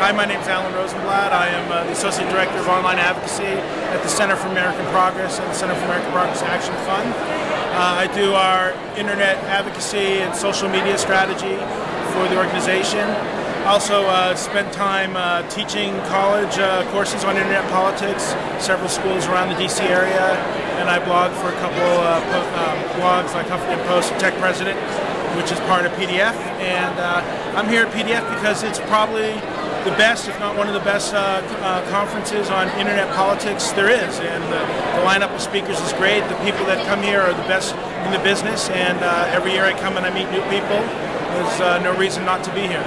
Hi, my name is Alan Rosenblatt. I am uh, the Associate Director of Online Advocacy at the Center for American Progress and the Center for American Progress Action Fund. Uh, I do our internet advocacy and social media strategy for the organization. Also uh, spent time uh, teaching college uh, courses on internet politics, several schools around the DC area, and I blog for a couple uh, um, blogs like Huffington Post Tech President, which is part of PDF. And I'm here at PDF because it's probably the best, if not one of the best, uh, uh, conferences on internet politics there is. And the, the, lineup of speakers is great. The people that come here are the best in the business. And uh, every year I come and I meet new people. There's uh, no reason not to be here.